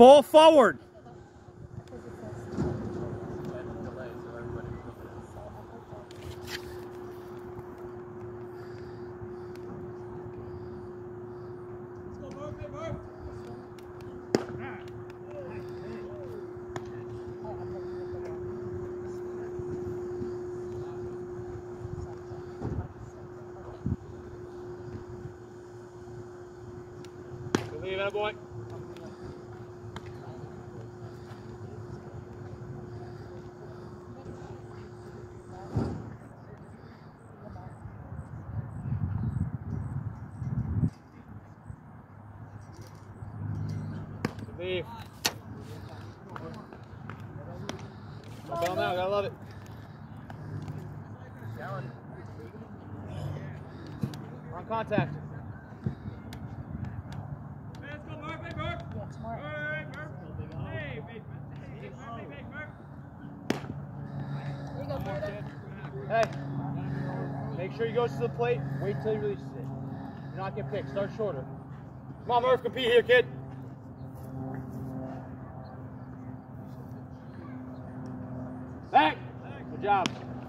Fall forward. Leave that boy. Leave. Bell now, gotta love it. On contact. Hey, make sure he goes to the plate. Wait till he releases it. You're not get picked. Start shorter. Come on, Murph, compete here, kid. Good job.